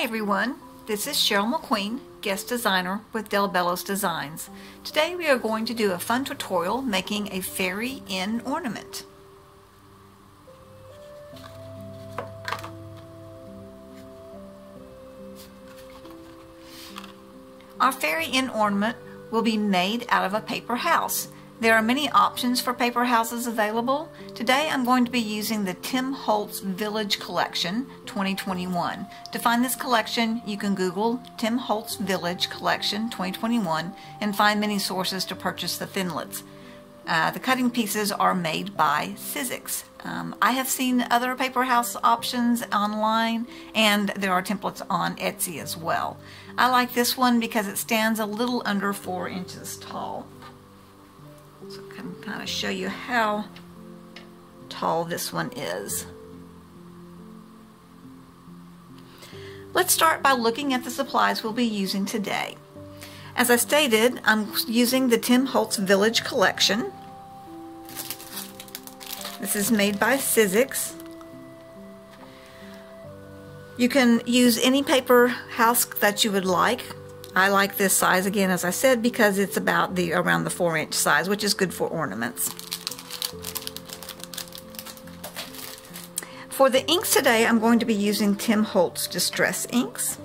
Hi everyone, this is Cheryl McQueen, guest designer with Del Bello's Designs. Today we are going to do a fun tutorial making a fairy inn ornament. Our fairy inn ornament will be made out of a paper house. There are many options for paper houses available. Today I'm going to be using the Tim Holtz Village Collection 2021. To find this collection, you can Google Tim Holtz Village Collection 2021 and find many sources to purchase the Thinlits. Uh, the cutting pieces are made by Sizzix. Um, I have seen other paper house options online and there are templates on Etsy as well. I like this one because it stands a little under 4 inches tall. So I can kind of show you how tall this one is. Let's start by looking at the supplies we'll be using today. As I stated, I'm using the Tim Holtz Village Collection. This is made by Sizzix. You can use any paper house that you would like. I like this size again, as I said, because it's about the around the four inch size, which is good for ornaments. For the inks today, I'm going to be using Tim Holtz Distress Inks.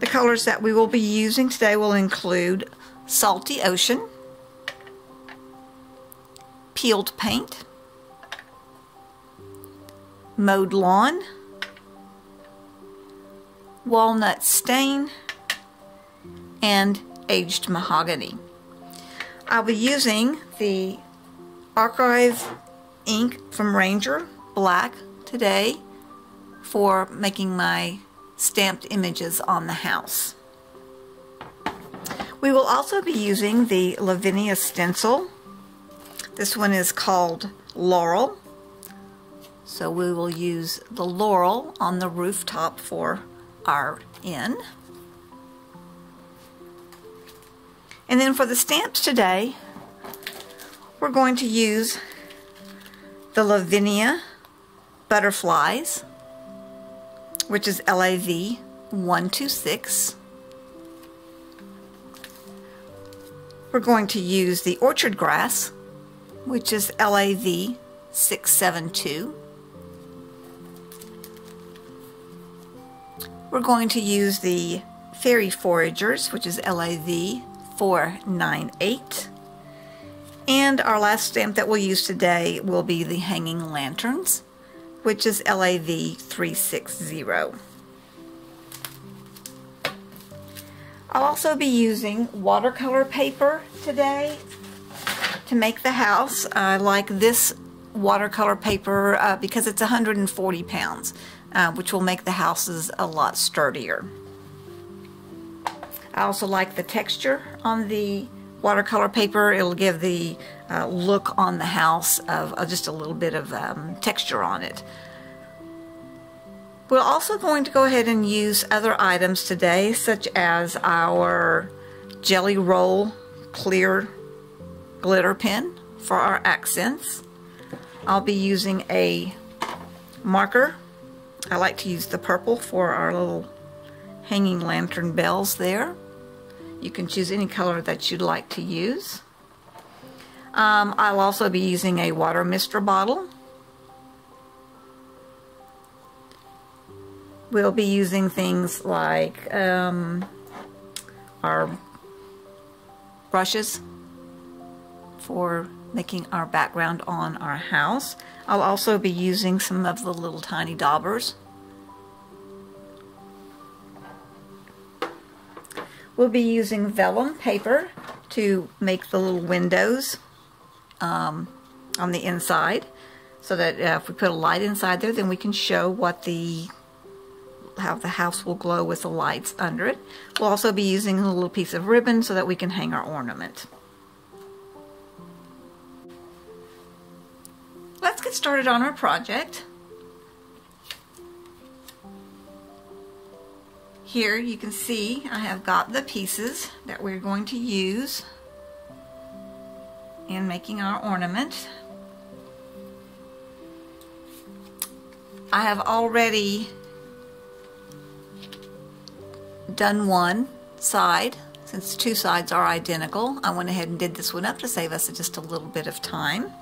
The colors that we will be using today will include Salty Ocean, Peeled Paint, Mowed Lawn, walnut stain, and aged mahogany. I'll be using the Archive ink from Ranger Black today for making my stamped images on the house. We will also be using the Lavinia stencil. This one is called Laurel. So we will use the laurel on the rooftop for are inn. And then for the stamps today, we're going to use the Lavinia Butterflies, which is LAV 126. We're going to use the Orchard Grass, which is LAV 672. We're going to use the Fairy Foragers, which is LAV 498. And our last stamp that we'll use today will be the Hanging Lanterns, which is LAV 360. I'll also be using watercolor paper today to make the house. I like this watercolor paper uh, because it's 140 pounds uh, which will make the houses a lot sturdier. I also like the texture on the watercolor paper. It'll give the uh, look on the house of uh, just a little bit of um, texture on it. We're also going to go ahead and use other items today, such as our Gelly Roll clear glitter pen for our accents. I'll be using a marker I like to use the purple for our little hanging lantern bells there. You can choose any color that you'd like to use. Um, I'll also be using a water mister bottle. We'll be using things like um, our brushes for making our background on our house. I'll also be using some of the little tiny daubers. We'll be using vellum paper to make the little windows um, on the inside so that uh, if we put a light inside there then we can show what the how the house will glow with the lights under it. We'll also be using a little piece of ribbon so that we can hang our ornament. Get started on our project. Here you can see I have got the pieces that we're going to use in making our ornament. I have already done one side. Since two sides are identical, I went ahead and did this one up to save us just a little bit of time.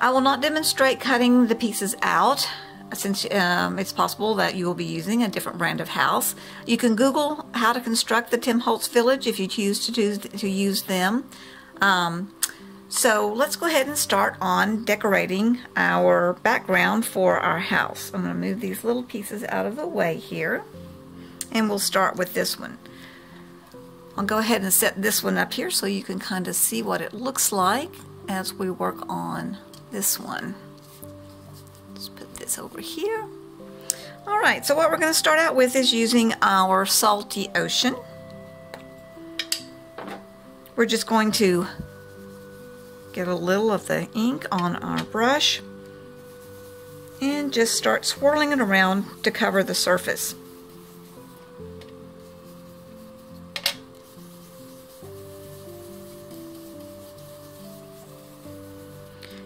I will not demonstrate cutting the pieces out since um, it's possible that you will be using a different brand of house. You can Google how to construct the Tim Holtz Village if you choose to, do, to use them. Um, so let's go ahead and start on decorating our background for our house. I'm going to move these little pieces out of the way here and we'll start with this one. I'll go ahead and set this one up here so you can kind of see what it looks like as we work on this one. Let's put this over here. All right, so what we're going to start out with is using our Salty Ocean. We're just going to get a little of the ink on our brush and just start swirling it around to cover the surface.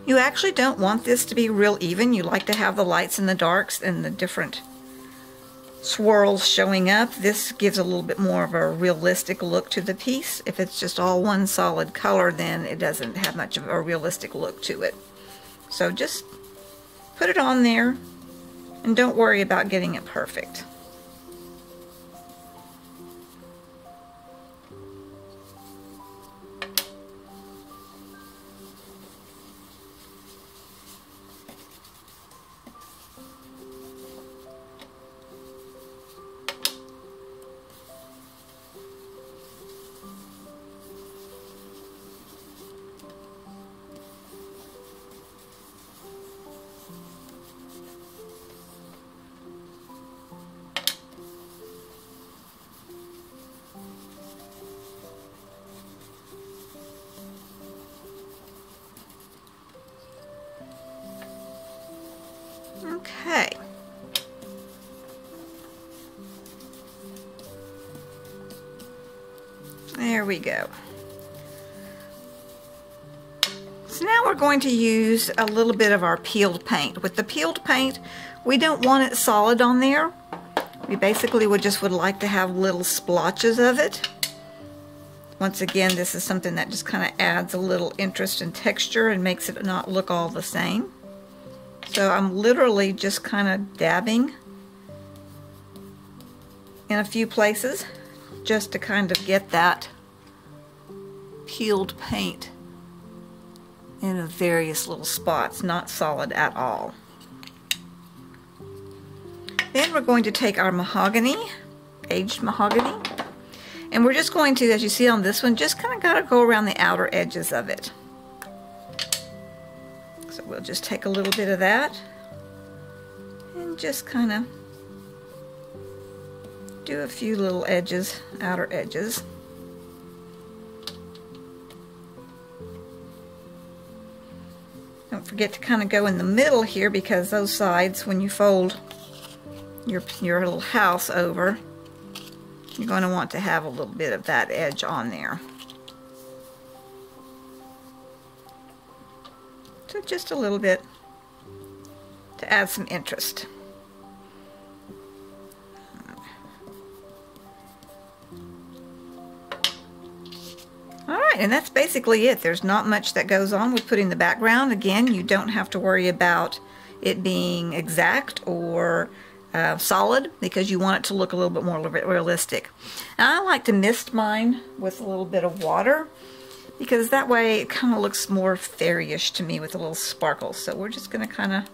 You actually don't want this to be real even. You like to have the lights and the darks and the different swirls showing up. This gives a little bit more of a realistic look to the piece. If it's just all one solid color, then it doesn't have much of a realistic look to it. So just put it on there and don't worry about getting it perfect. There we go. So now we're going to use a little bit of our peeled paint. With the peeled paint, we don't want it solid on there. We basically would just would like to have little splotches of it. Once again, this is something that just kind of adds a little interest and texture and makes it not look all the same. So I'm literally just kind of dabbing in a few places just to kind of get that peeled paint in various little spots, not solid at all. Then we're going to take our mahogany, aged mahogany, and we're just going to, as you see on this one, just kind of got to go around the outer edges of it. So we'll just take a little bit of that and just kind of do a few little edges, outer edges. Don't forget to kind of go in the middle here because those sides, when you fold your, your little house over, you're going to want to have a little bit of that edge on there. So just a little bit to add some interest. And that's basically it. There's not much that goes on with putting the background. Again, you don't have to worry about it being exact or uh, solid because you want it to look a little bit more realistic. I like to mist mine with a little bit of water because that way it kind of looks more fairyish to me with a little sparkle. So we're just going to kind of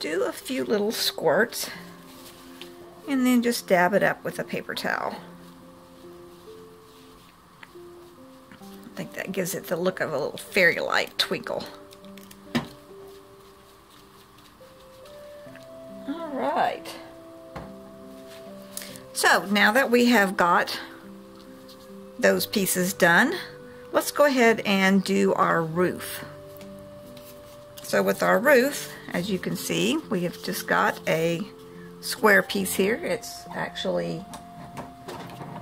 do a few little squirts and then just dab it up with a paper towel. Think that gives it the look of a little fairy light twinkle. All right. So now that we have got those pieces done, let's go ahead and do our roof. So with our roof, as you can see, we have just got a square piece here. It's actually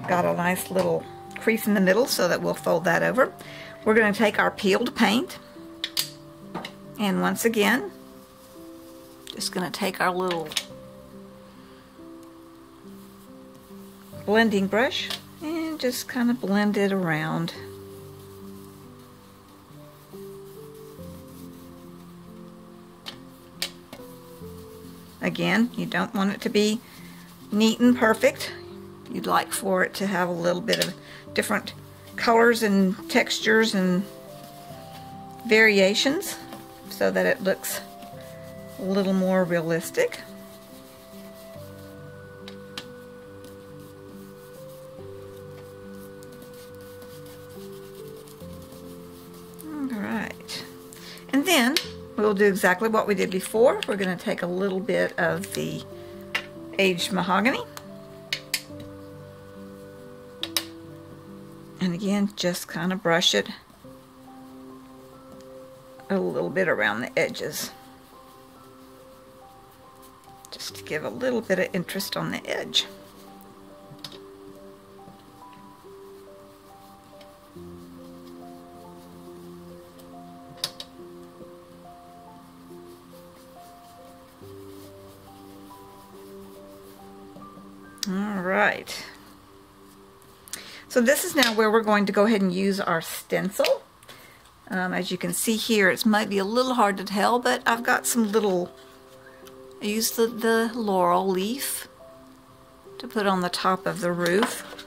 got a nice little crease in the middle so that we'll fold that over. We're going to take our peeled paint and once again Just going to take our little blending brush and just kind of blend it around. Again, you don't want it to be neat and perfect. You'd like for it to have a little bit of different colors and textures and variations so that it looks a little more realistic. Alright, and then we'll do exactly what we did before. We're going to take a little bit of the aged mahogany again just kind of brush it a little bit around the edges just to give a little bit of interest on the edge. Is now where we're going to go ahead and use our stencil. Um, as you can see here, it might be a little hard to tell, but I've got some little, I used the, the laurel leaf to put on the top of the roof.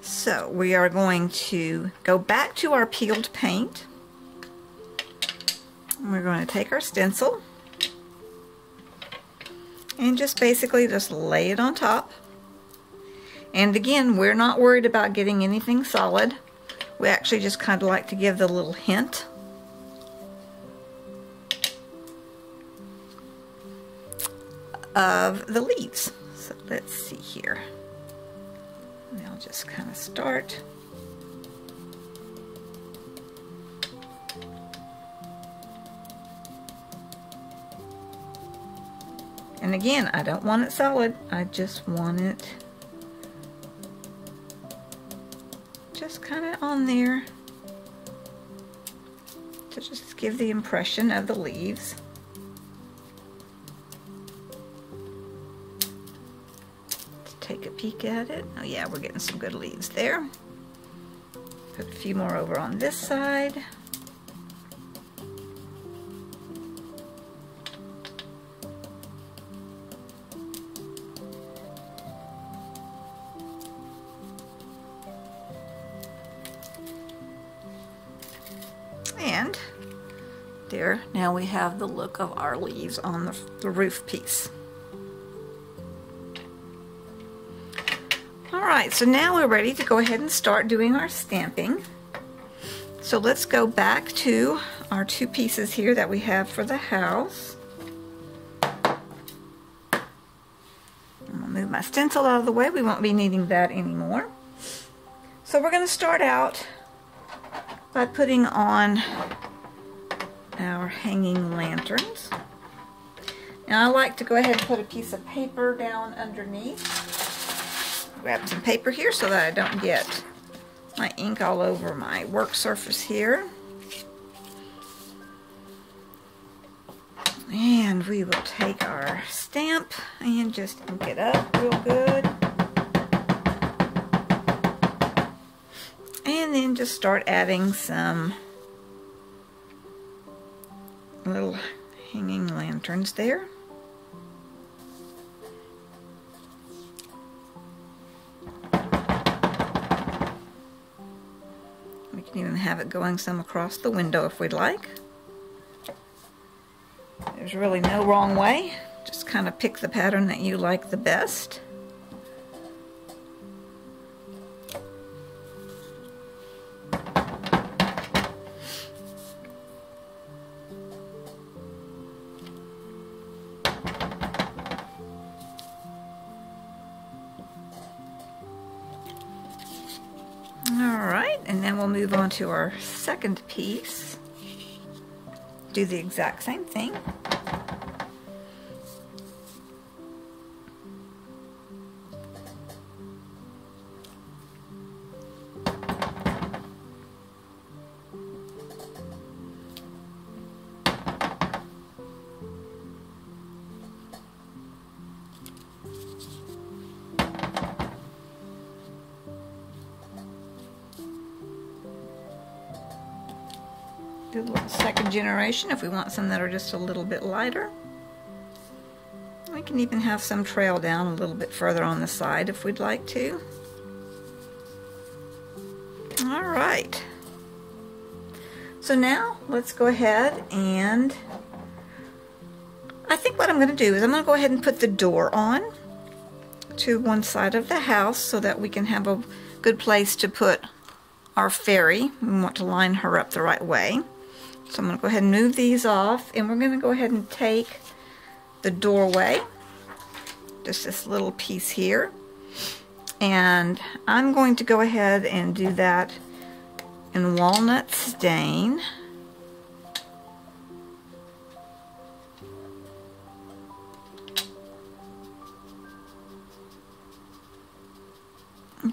So we are going to go back to our peeled paint. We're going to take our stencil and just basically just lay it on top. And again, we're not worried about getting anything solid. We actually just kind of like to give the little hint. of the leaves. So let's see here. And I'll just kind of start. And again, I don't want it solid. I just want it on there to just give the impression of the leaves. Let's take a peek at it. Oh yeah, we're getting some good leaves there. Put a few more over on this side. Now we have the look of our leaves on the, the roof piece. Alright, so now we're ready to go ahead and start doing our stamping. So let's go back to our two pieces here that we have for the house. I'm to move my stencil out of the way. We won't be needing that anymore. So we're going to start out by putting on our hanging lanterns. Now I like to go ahead and put a piece of paper down underneath. Grab some paper here so that I don't get my ink all over my work surface here. And we will take our stamp and just ink it up real good. And then just start adding some little hanging lanterns there. We can even have it going some across the window if we'd like. There's really no wrong way. Just kind of pick the pattern that you like the best. Move on to our second piece. Do the exact same thing. If we want some that are just a little bit lighter. We can even have some trail down a little bit further on the side if we'd like to. All right. So now let's go ahead and I think what I'm going to do is I'm going to go ahead and put the door on to one side of the house so that we can have a good place to put our fairy. We want to line her up the right way. So I'm going to go ahead and move these off and we're going to go ahead and take the doorway, just this little piece here, and I'm going to go ahead and do that in walnut stain.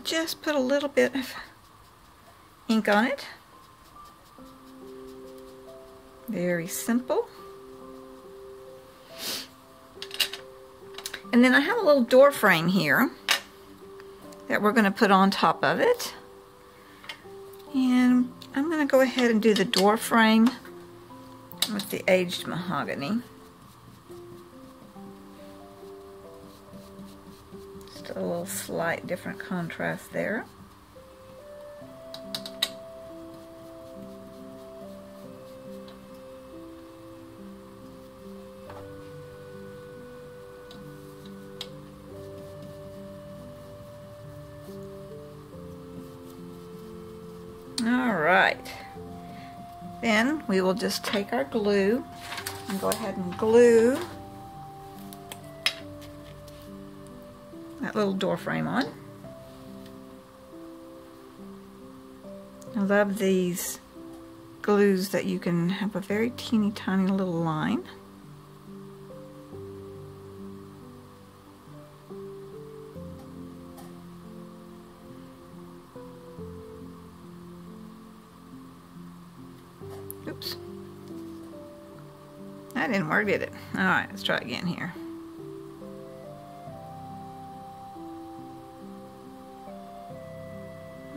Just put a little bit of ink on it. Very simple. And then I have a little door frame here that we're going to put on top of it. And I'm going to go ahead and do the door frame with the aged mahogany. Just a little slight different contrast there. We will just take our glue and go ahead and glue that little door frame on. I love these glues that you can have a very teeny tiny little line. Did it? Alright, let's try again here.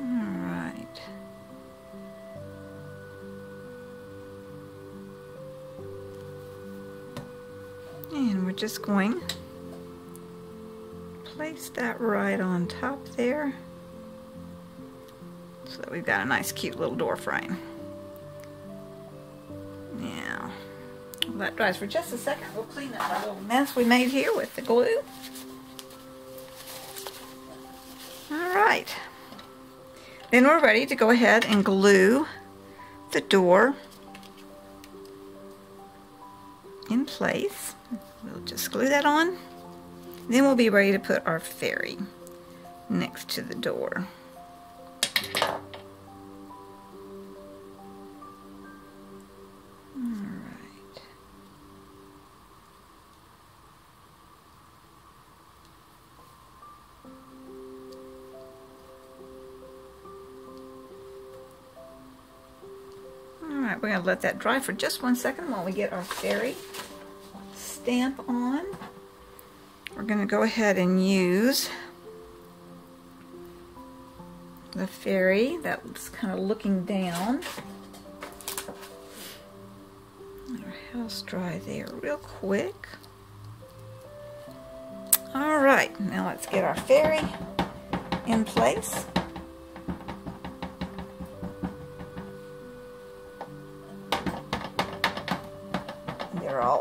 Alright. And we're just going place that right on top there so that we've got a nice cute little door frame. That dries for just a second, we'll clean up our little mess we made here with the glue. All right. Then we're ready to go ahead and glue the door in place. We'll just glue that on. Then we'll be ready to put our fairy next to the door. Alright, we're going to let that dry for just one second while we get our fairy stamp on. We're going to go ahead and use the fairy that's kind of looking down. Let our house dry there real quick. Alright, now let's get our fairy in place.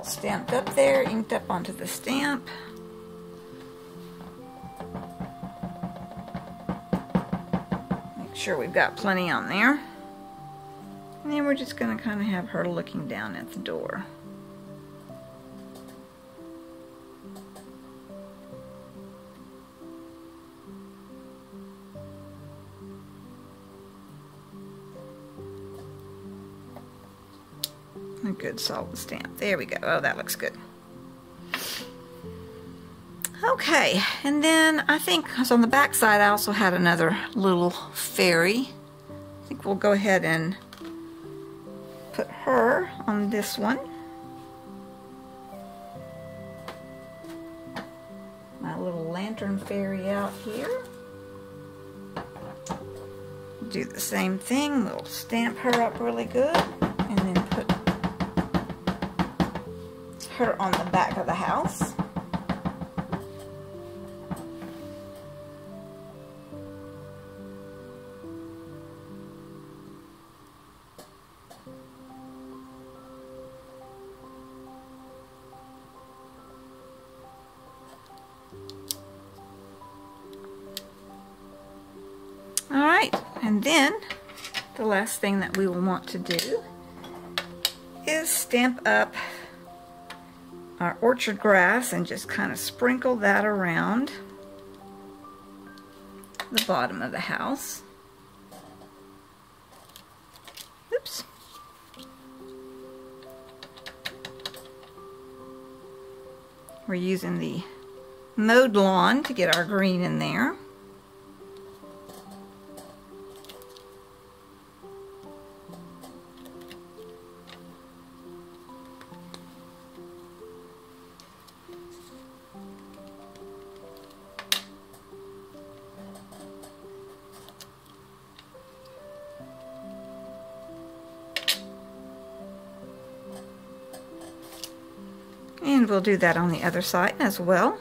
Stamped up there, inked up onto the stamp. Make sure we've got plenty on there. And then we're just going to kind of have her looking down at the door. A good solid stamp. There we go. Oh, that looks good. Okay, and then I think on the back side I also had another little fairy. I think we'll go ahead and put her on this one. My little lantern fairy out here. Do the same thing. We'll stamp her up really good her on the back of the house. All right, and then the last thing that we will want to do is stamp up our orchard grass and just kind of sprinkle that around the bottom of the house. Oops. We're using the mowed lawn to get our green in there. And we'll do that on the other side as well.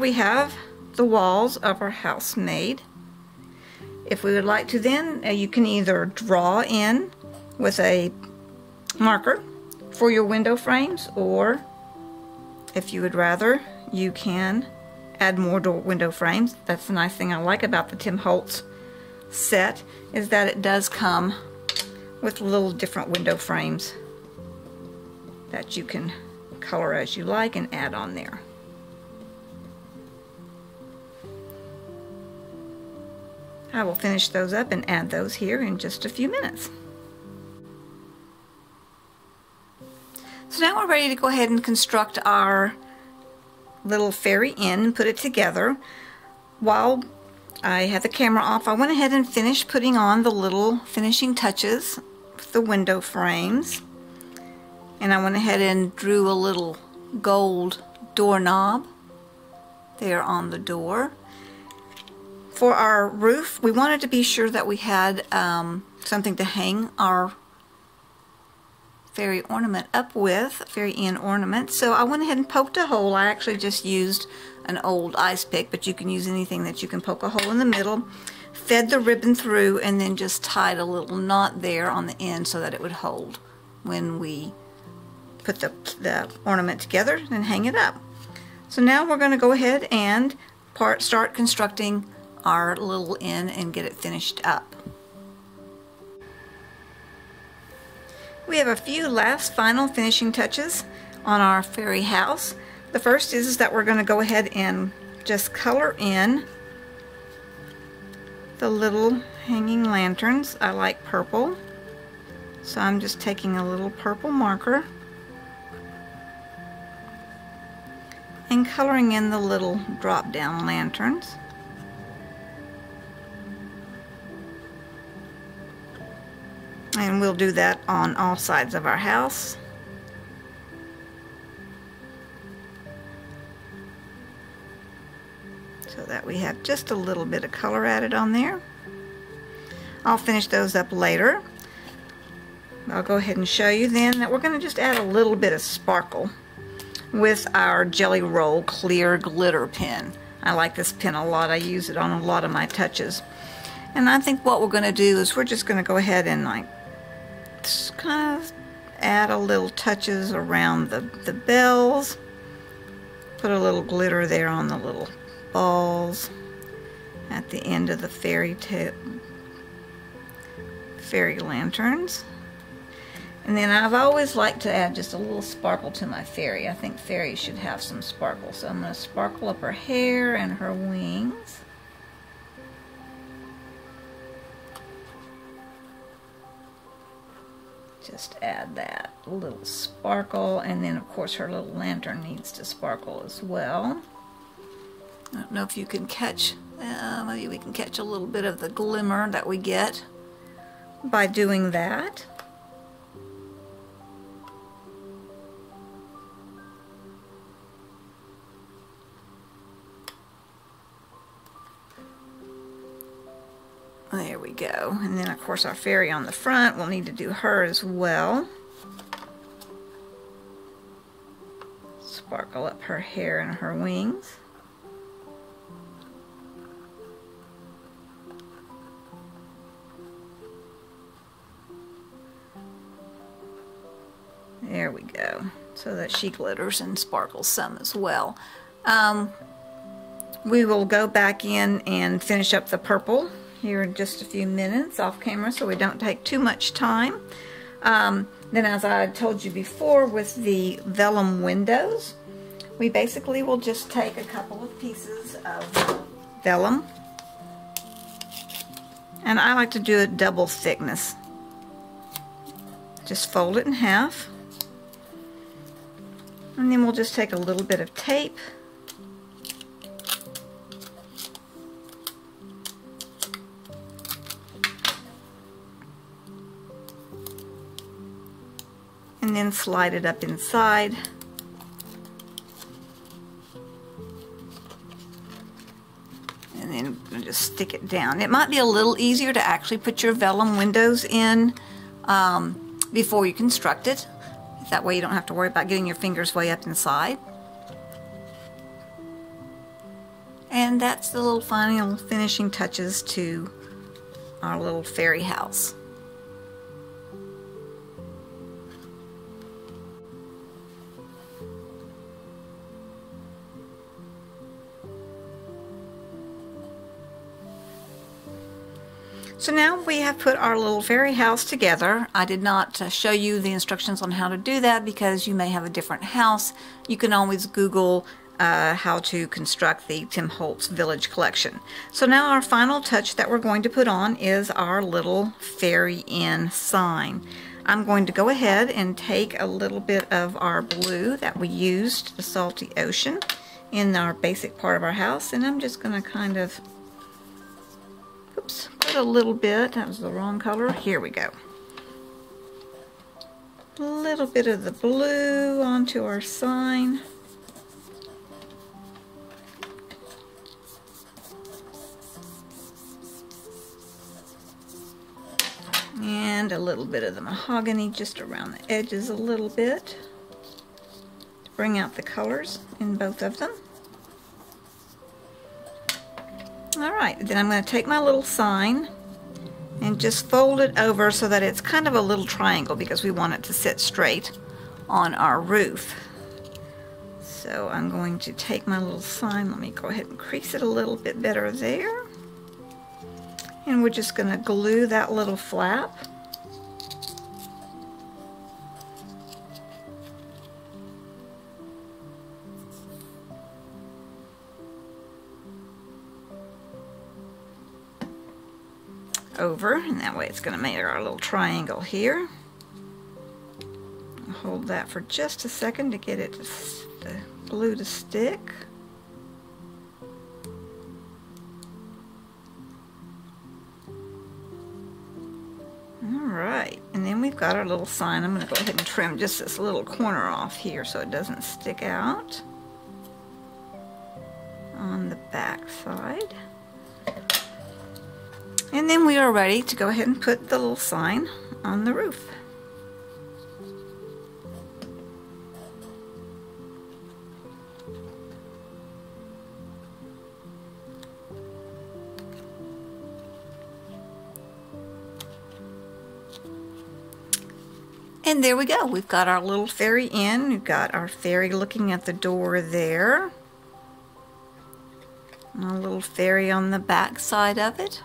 We have the walls of our house made. If we would like to then, uh, you can either draw in with a marker for your window frames or if you would rather, you can add more door window frames. That's the nice thing I like about the Tim Holtz set is that it does come with little different window frames that you can color as you like and add on there. I will finish those up and add those here in just a few minutes. So now we're ready to go ahead and construct our little fairy inn and put it together. While I had the camera off, I went ahead and finished putting on the little finishing touches with the window frames. And I went ahead and drew a little gold doorknob there on the door. For our roof, we wanted to be sure that we had um, something to hang our fairy ornament up with, fairy inn ornament. So I went ahead and poked a hole. I actually just used an old ice pick, but you can use anything that you can poke a hole in the middle. Fed the ribbon through and then just tied a little knot there on the end so that it would hold when we put the, the ornament together and hang it up. So now we're going to go ahead and part, start constructing our little inn and get it finished up. We have a few last final finishing touches on our fairy house. The first is, is that we're going to go ahead and just color in the little hanging lanterns. I like purple. So I'm just taking a little purple marker and coloring in the little drop down lanterns. And we'll do that on all sides of our house. So that we have just a little bit of color added on there. I'll finish those up later. I'll go ahead and show you then that we're going to just add a little bit of sparkle with our Gelly Roll Clear Glitter Pen. I like this pen a lot. I use it on a lot of my touches. And I think what we're going to do is we're just going to go ahead and like just kind of add a little touches around the, the bells. Put a little glitter there on the little balls at the end of the fairy tale fairy lanterns. And then I've always liked to add just a little sparkle to my fairy. I think fairies should have some sparkle. So I'm going to sparkle up her hair and her wings. Just add that little sparkle and then of course her little lantern needs to sparkle as well. I don't know if you can catch, uh, maybe we can catch a little bit of the glimmer that we get by doing that. There we go. And then of course our fairy on the front, we'll need to do her as well. Sparkle up her hair and her wings. There we go. So that she glitters and sparkles some as well. Um, we will go back in and finish up the purple here in just a few minutes off camera so we don't take too much time. Um, then as I told you before with the vellum windows, we basically will just take a couple of pieces of vellum and I like to do a double thickness. Just fold it in half and then we'll just take a little bit of tape and then slide it up inside. And then just stick it down. It might be a little easier to actually put your vellum windows in um, before you construct it. That way you don't have to worry about getting your fingers way up inside. And that's the little final finishing touches to our little fairy house. So now we have put our little fairy house together. I did not uh, show you the instructions on how to do that because you may have a different house. You can always Google uh, how to construct the Tim Holtz Village Collection. So now our final touch that we're going to put on is our little Fairy Inn sign. I'm going to go ahead and take a little bit of our blue that we used, the Salty Ocean, in our basic part of our house, and I'm just going to kind of Oops, put a little bit. That was the wrong color. Here we go. A little bit of the blue onto our sign. And a little bit of the mahogany just around the edges a little bit to bring out the colors in both of them. All right, then I'm going to take my little sign and just fold it over so that it's kind of a little triangle because we want it to sit straight on our roof. So I'm going to take my little sign, let me go ahead and crease it a little bit better there. And we're just going to glue that little flap over and that way it's going to make our little triangle here. Hold that for just a second to get it to, the glue to stick. Alright, and then we've got our little sign. I'm going to go ahead and trim just this little corner off here so it doesn't stick out on the back side. And then we are ready to go ahead and put the little sign on the roof. And there we go. We've got our little fairy inn. We've got our fairy looking at the door there. And a little fairy on the back side of it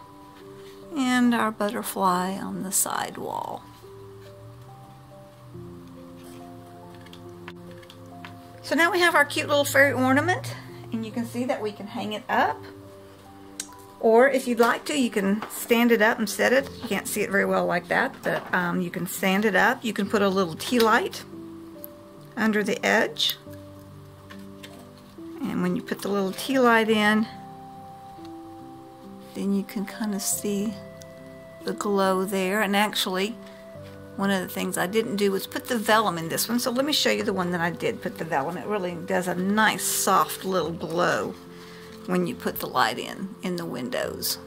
and our butterfly on the side wall. So now we have our cute little fairy ornament and you can see that we can hang it up Or if you'd like to, you can stand it up and set it. You can't see it very well like that, but um, you can stand it up. You can put a little tea light under the edge. And when you put the little tea light in, then you can kind of see the glow there. And actually, one of the things I didn't do was put the vellum in this one. So let me show you the one that I did put the vellum. It really does a nice soft little glow when you put the light in, in the windows.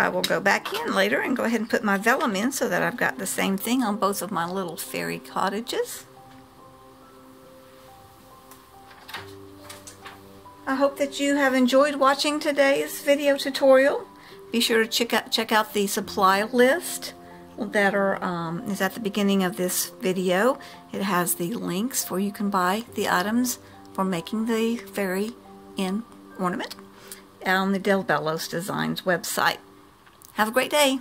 I will go back in later and go ahead and put my vellum in so that I've got the same thing on both of my little fairy cottages. I hope that you have enjoyed watching today's video tutorial. Be sure to check out, check out the supply list that are um, is at the beginning of this video. It has the links where you can buy the items for making the fairy inn ornament on the Del Bello's Designs website. Have a great day.